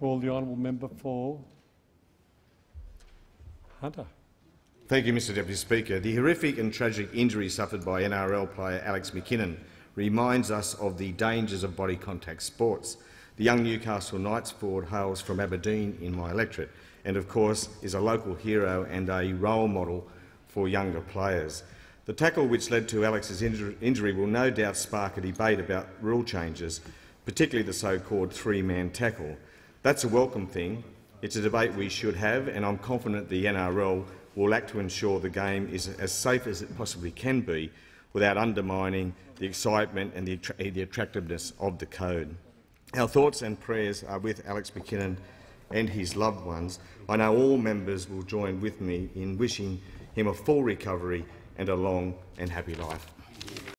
Call the honourable member for Hunter. Thank you, Mr Deputy Speaker. The horrific and tragic injury suffered by NRL player Alex McKinnon reminds us of the dangers of body contact sports. The young Newcastle Knights forward hails from Aberdeen in my electorate and, of course, is a local hero and a role model for younger players. The tackle which led to Alex's injury will no doubt spark a debate about rule changes, particularly the so-called three-man tackle. That's a welcome thing. It's a debate we should have, and I'm confident the NRL will act to ensure the game is as safe as it possibly can be without undermining the excitement and the, the attractiveness of the code. Our thoughts and prayers are with Alex McKinnon and his loved ones. I know all members will join with me in wishing him a full recovery and a long and happy life.